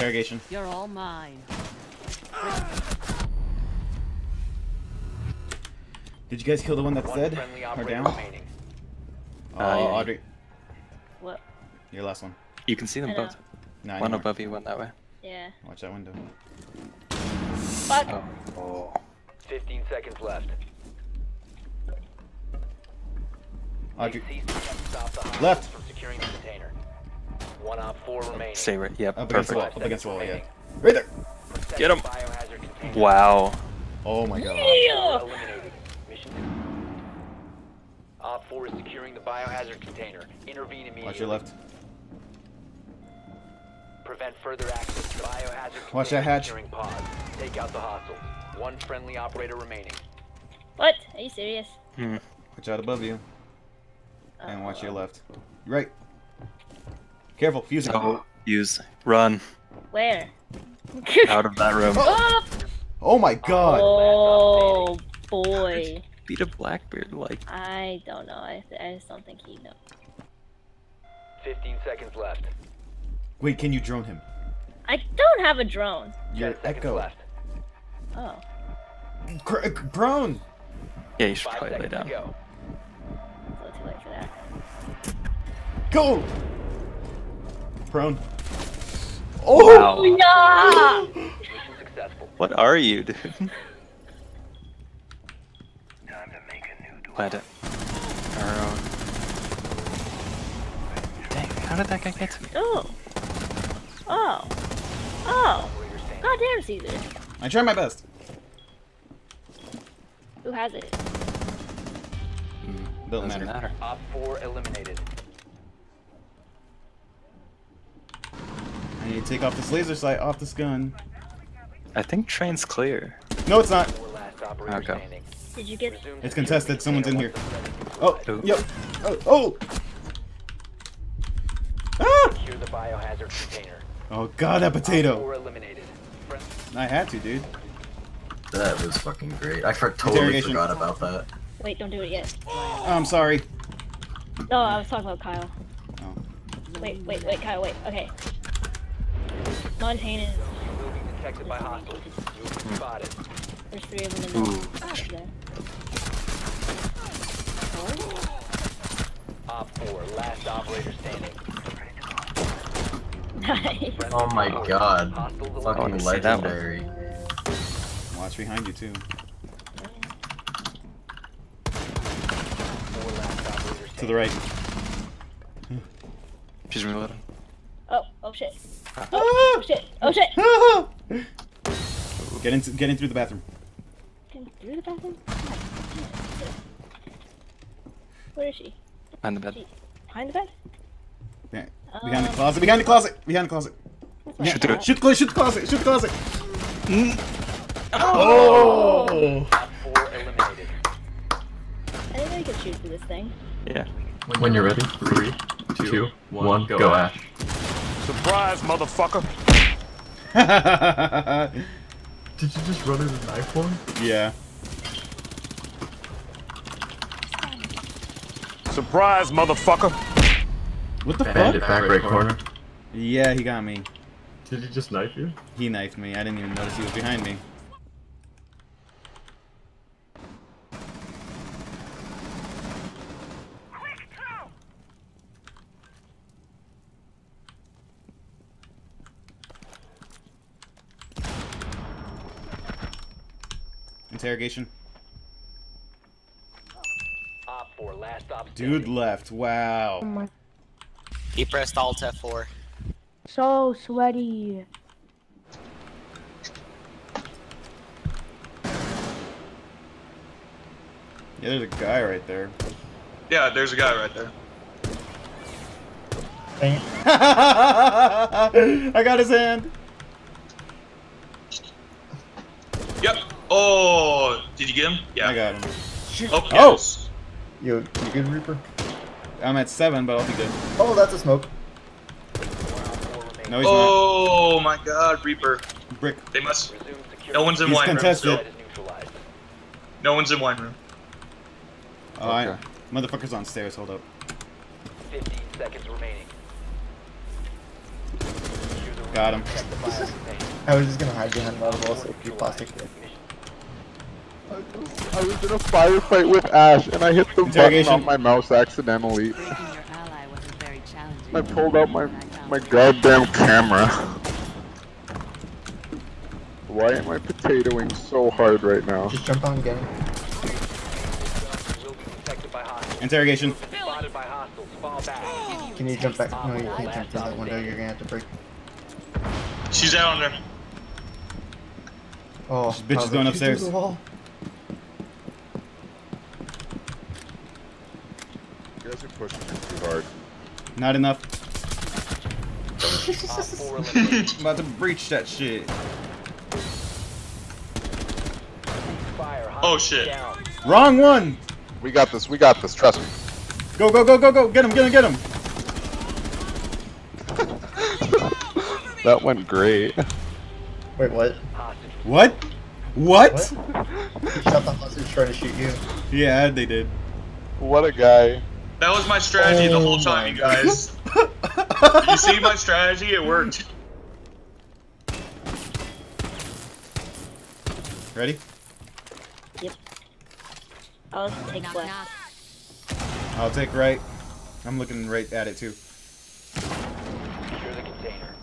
Interrogation. You're all mine. Did you guys kill the one that's One dead? friendly Or operator down? remaining. Oh, Uh. Audrey. What? Your last one. You can see them both. No, One anymore. above you, one that way. Yeah. Watch that window. Fuck. Oh. oh. 15 seconds left. Audrey. Cease and stop the hostiles Left. from securing the container. One op four remaining. Stay right. Yep. Up against the wall. Perfect. Up against the wall, yeah. Right there! Get Get 'em. the biohazard container. Wow. Oh my god. Yeah. Eliminated. Op 4 is securing the biohazard container. Intervene immediately. Watch your left. Prevent further access to biohazard Watch that hatch. securing pods. Take out the hostiles. One friendly operator remaining. What? Are you serious? Hmm. Watch out above you. Oh, And watch your left. Right. Careful, fusing. Oh, use. Run Where? out of that room. Oh, Oh my god! oh boy. Beat a Blackbeard like. I don't know. I, I just don't think he knows. 15 seconds left. Wait, can you drone him? I don't have a drone. Your 10 seconds echo. left. Oh. Cr- uh, drone! Yeah, you should Five probably lay down. go. It's a little too late for that. Go! Prone. Oh! Wow. Yeah! What are you, dude? Plant it. Arrow. Dang, how did that guy get to me? Oh. Oh. Oh. Operator standing. Goddamn, Caesar. I tried my best. Who has it? Hmm, doesn't Doesn't matter. matter. Op 4 eliminated. I need to take off this laser sight off this gun. I think train's clear. No, it's not. Four last operator Okay. Did you get? It's contested. Someone's in here. once the threat is Oh, Ooh. yep. Oh, oh! Ah! Secure the biohazard container. Oh god, that potato. 4 eliminated. Friend- I had to, dude. That was fucking great. I for- totally forgot about that. Wait, don't do it yet. Oh, I'm sorry. No, I was talking about Kyle. Oh. Wait, wait, wait, Kyle, wait. Okay. Montana. You will be detected by hostiles. You will be spotted. There's three of them in the. there. Op 4, last operator standing. Nice. Oh my god. Hostiles Fucking wanna see that one. legendary. Watch behind you, too. Four last operators To the right. She's reloading. Oh, oh shit. Ah! Oh shit. Oh shit. Get in, get in through the bathroom. Can through the bathroom? God damn it. Where is she? Behind the bed. She behind the bed? Yeah. Behind the Um, closet, behind the closet, behind the closet. That's Shoot through it. thought. Shoot the closet, shoot the closet, shoot the closet. Oh! Oh! 4 eliminated. I didn't know you could shoot through this thing. Yeah. When you're ready, three, two, one, go, Ash. Surprise, motherfucker! Did you just run in a knife one? yeah. Surprise, motherfucker! What the Bandit fuck? back right corner. Yeah, he got me. Did he just knife you? He knifed me. I didn't even notice he was behind me. Interrogation. Op 4, last op Dude standing. left. Wow. Oh he pressed Alt F4. So sweaty. Yeah, there's a guy right there. Yeah, there's a guy right there. I got his hand. Yep. Oh, did you get him? Yeah. I got him. Oh, Oh! yes. You, you good, Reaper? I'm at seven, but I'll be good. Oh, that's a smoke. One op 4 remaining. No, he's Oh my God, Reaper. Brick. They must. No one's in He's wine room. contested. Still. Threat. No one's in wine room. Oh, I, motherfucker's on stairs. Hold up. 15 seconds remaining. Got him. Protect the bio container. I was just gonna hide behind the wall so keep plastic. I was in a firefight with Ash and I hit the button Interrogation. on my mouse accidentally. Breaking your ally wasn't very challenging. I pulled out my but I found my goddamn camera. Why am I potatoing so hard right now? Just jump on and get him. Will be detected by hostiles. Interrogation. Spotted by hostiles. Fall back. Can you jump back? No, you can't jump through that window. You're gonna have to break. She's down there. Oh, This bitch is going like, shoot through upstairs. the wall. You guys are pushing it too hard. Not enough. Op 4 eliminated. I'm about to breach that shit. Oh, shit. Wrong one. We got this. We got this. Trust me. Go go go go go. Get him. Get him. Get him. That went great. Wait, what? Hostage. What? What? He shot the hostage trying to shoot you. Yeah, they did. What a guy. That was my strategy the Oh whole time, you guys. you see my strategy? It worked. Ready? Yep. I'll take Knock, left. knock. I'll take right. I'm looking right at it too. Secure the container.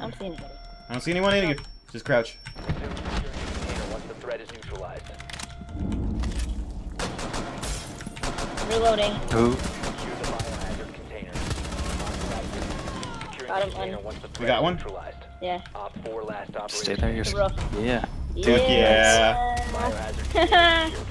I don't see anybody. I don't see anyone in here. Just crouch. Resume securing the container once the threat is neutralized. Reloading. Ooh. Secure the biohazard container. Securing Got him, container un- once the We got one? neutralized. Yeah. Op 4 last operation. Stay there. You're. The. Yeah. Dude, yeah. Biohazard container secured.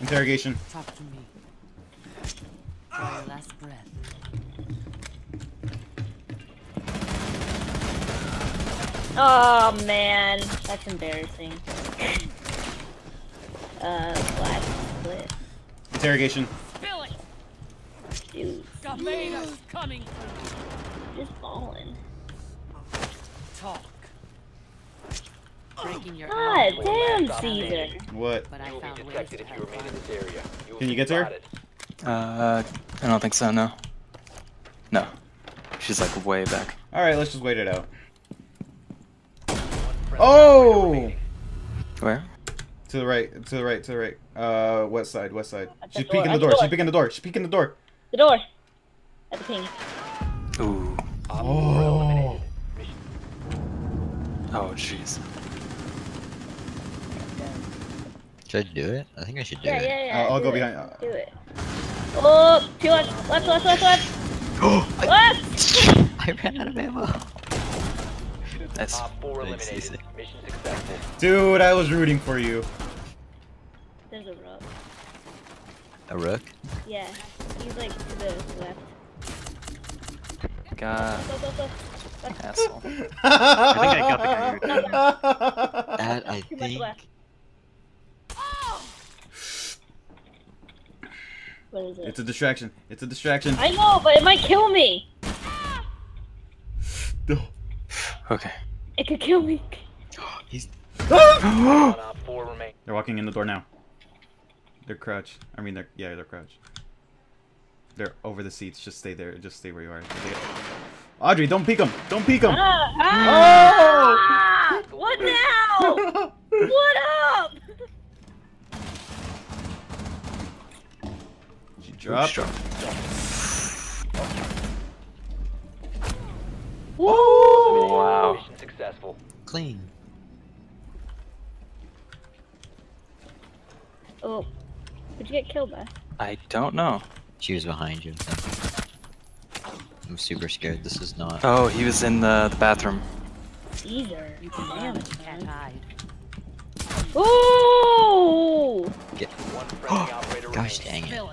Interrogation. Talk to me. Draw your last breath. Oh man, that's embarrassing. Uh, black split. Interrogation. Dude, Gamena's coming. just falling. Talk. Breaking your God damn, Caesar. What? But You'll found ways detected if you remain in this area. You Can you get there? Uh, I don't think so. No. No. She's like way back. All right, let's just wait it out. Oh! Operator remaining. Where? To the right. To the right. To the right. Uh, west side. West side. At She's peeking the the door. door. She's peeking the door. She's peeking the door. The door. At the ping. Ooh. Op 4 eliminated. Mission Oh jeez. Should I do it? I think I should do Yeah, it. yeah, yeah. I'll- I'll go it. behind- uh, Do it. Oh, two on left, left, left, left. left. I ran out of ammo. Nice. Op 4 Thanks, eliminated. Mission successful. Dude, I was rooting for you. There's a rook. A rook? Yeah, he's like to the left. God. Go, go, go. Asshole. I think I got the guy you were That I Too think. left. What is it? It's a distraction. It's a distraction. I know, but it might kill me. Okay. It could kill me. He's. 4 remain. They're walking in the door now. They're crouched. I mean, they're yeah, they're crouched. They're over the seats. Just stay there. Just stay where you are. Audrey, don't peek them. Don't peek them. Ah, Oh! ah, what now? what up? She dropped. Woo! Wow. Mission successful. Clean. Oh, who'd you get killed by? I don't know. She was behind you. I think. I'm super scared. This is not. Oh, he was in the the bathroom. Caesar. You can Damn run, it, can't hide. Ooh! One friendly operator Gosh dang it. Fill.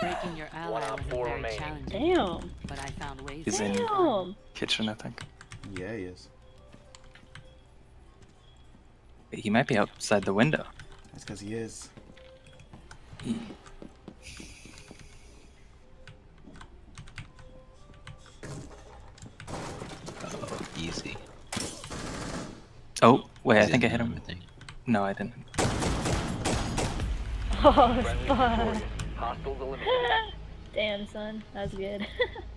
Breaking your ally wasn't very challenging, Damn. but I found ways He's to in- have Kitchen, I think. Yeah, he is. He might be outside the window. That's because he is. Oh, easy. Oh, wait, I think I hit him. room, I think. No, I didn't. Oh, Friendly fuck. victorious. Hostiles eliminated. Damn, son. That was good.